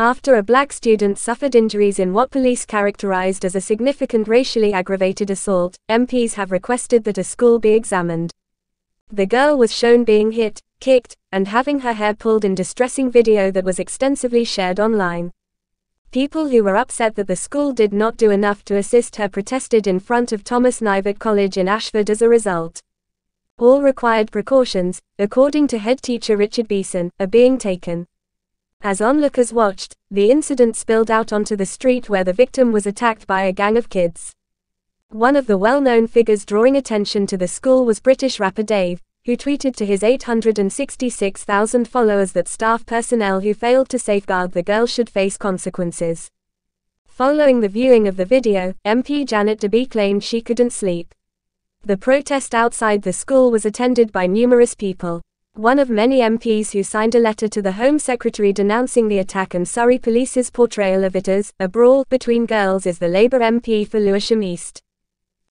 After a black student suffered injuries in what police characterized as a significant racially aggravated assault, MPs have requested that a school be examined. The girl was shown being hit, kicked, and having her hair pulled in distressing video that was extensively shared online. People who were upset that the school did not do enough to assist her protested in front of Thomas Knyvett College in Ashford as a result. All required precautions, according to head teacher Richard Beeson, are being taken. As onlookers watched, the incident spilled out onto the street where the victim was attacked by a gang of kids. One of the well known figures drawing attention to the school was British rapper Dave, who tweeted to his 866,000 followers that staff personnel who failed to safeguard the girl should face consequences. Following the viewing of the video, MP Janet Daby claimed she couldn't sleep. The protest outside the school was attended by numerous people one of many MPs who signed a letter to the Home Secretary denouncing the attack and Surrey Police's portrayal of it as a brawl between girls is the Labour MP for Lewisham East.